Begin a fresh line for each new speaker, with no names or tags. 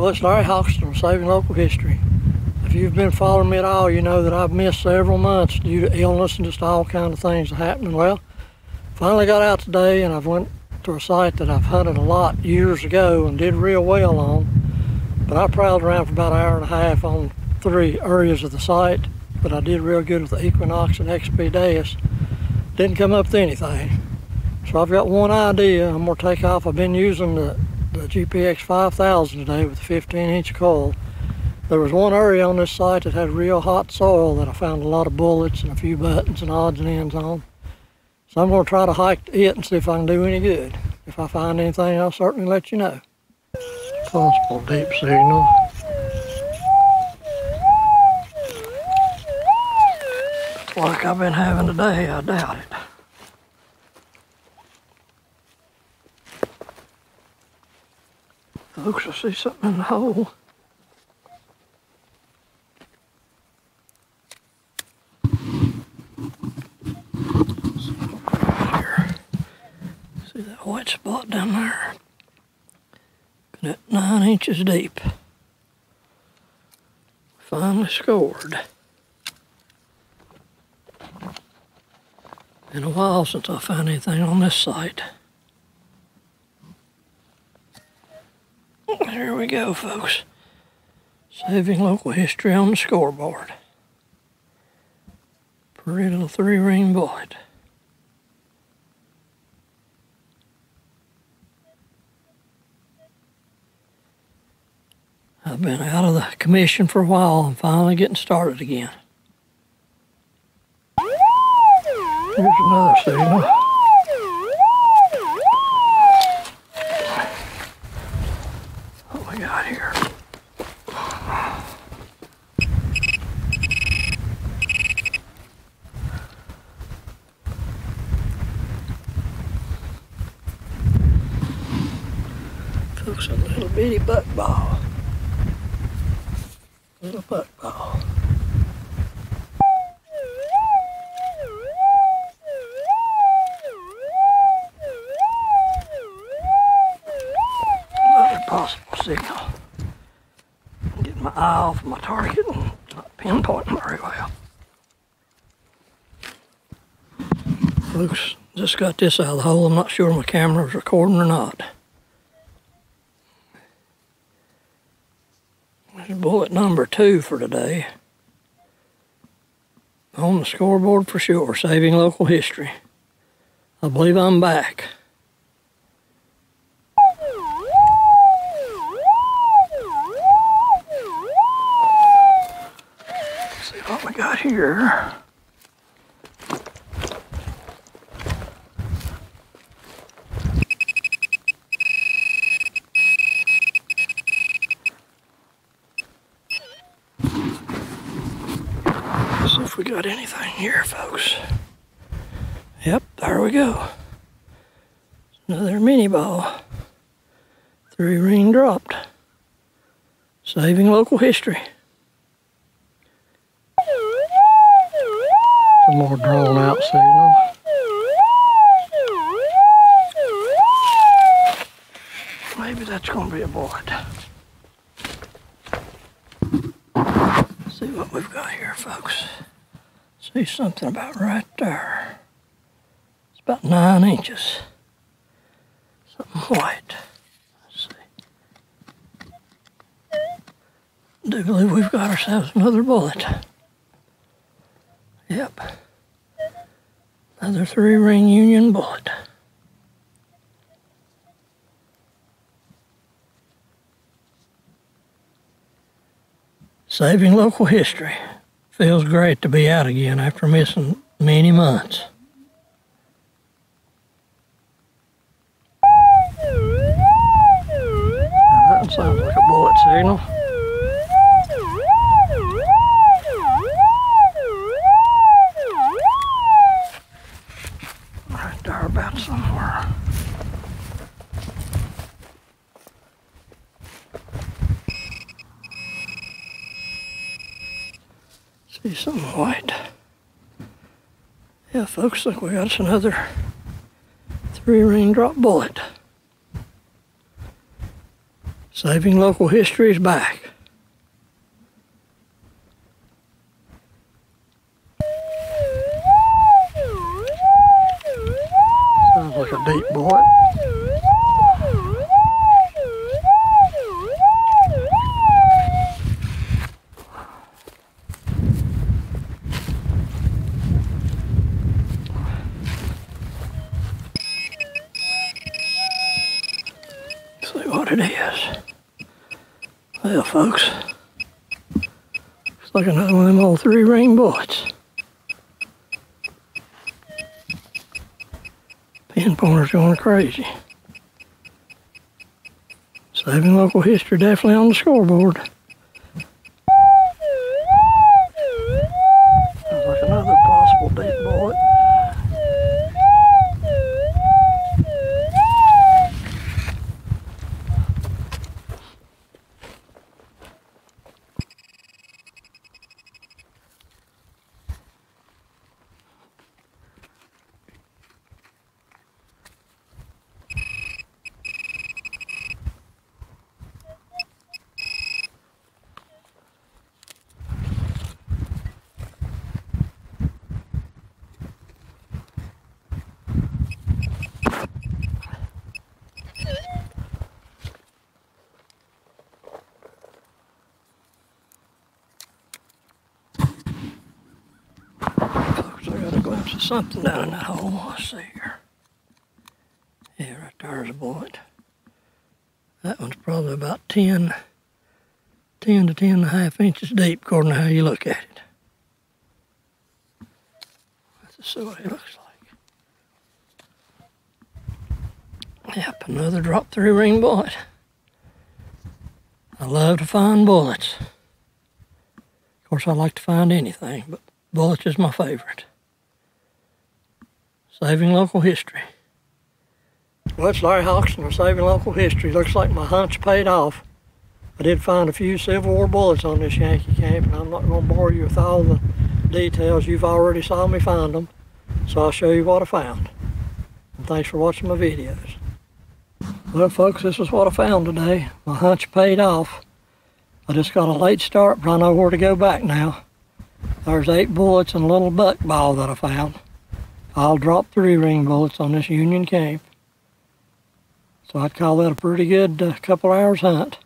Well, it's Larry Hogston, Saving Local History. If you've been following me at all, you know that I've missed several months due to illness and just all kind of things happening. Well, finally got out today and I've went to a site that I've hunted a lot years ago and did real well on. But I prowled around for about an hour and a half on three areas of the site, but I did real good with the Equinox and XP Deus. Didn't come up with anything. So I've got one idea. I'm gonna take off. I've been using the, the GPX 5000 today with a 15 inch coil. There was one area on this site that had real hot soil that I found a lot of bullets and a few buttons and odds and ends on. So I'm gonna try to hike it and see if I can do any good. If I find anything, I'll certainly let you know. Possible deep signal. Like I've been having today, I doubt it. Folks, I see something in the hole. See that white spot down there? Look at that nine inches deep. Finally scored. Been a while since I found anything on this site. There we go, folks. Saving local history on the scoreboard. Pretty little three ring bullet. I've been out of the commission for a while and finally getting started again. Here's another signal. What we got here? Folks, a little bitty buck ball. Little buck ball. Another possible signal. Get my eye off my target and not pinpointing very well. Folks, just got this out of the hole. I'm not sure my camera's recording or not. This is bullet number two for today. On the scoreboard for sure, saving local history. I believe I'm back. see what we got here. See if we got anything here, folks. Yep, there we go. Another minie ball. Three ring dropped. Saving local history. Some more drawn out signal. Maybe that's gonna be a bullet. See what we've got here, folks. See something about right there. It's about nine inches. Something white. Let's see. Do believe we've got ourselves another bullet. Yep. Another three ring union bullet. Saving local history. Feels great to be out again after missing many months. That sounds like a bullet signal. Right there about somewhere. See something white. Yeah, folks, look, we got another three raindrop bullet. Saving local history is back. Sounds like a deep boy. What it is. Well, folks, it's like another one of them old three ring bullets. Pin pointer's going crazy. Saving local history definitely on the scoreboard. Sounds like another possible deep bullet. Folks, I got a glimpse of something down in that hole. Let's see here. Yeah, right there's a bullet. That one's probably about 10, 10 to 10 and a half inches deep, according to how you look at it. Let's see what it looks like. Yep, another drop through ring bullet. I love to find bullets. Of course, I like to find anything, but bullets is my favorite. Saving local history. Well, it's Larry Hogston Saving Local History. Looks like my hunch paid off. I did find a few Civil War bullets on this Yankee camp, and I'm not going to bore you with all the details. You've already saw me find them, so I'll show you what I found. And thanks for watching my videos. Well, folks, this is what I found today. My hunch paid off. I just got a late start, but I know where to go back now. There's eight bullets and a little buck ball that I found. I'll drop three ring bullets on this Union camp. So I'd call that a pretty good uh, couple hours hunt.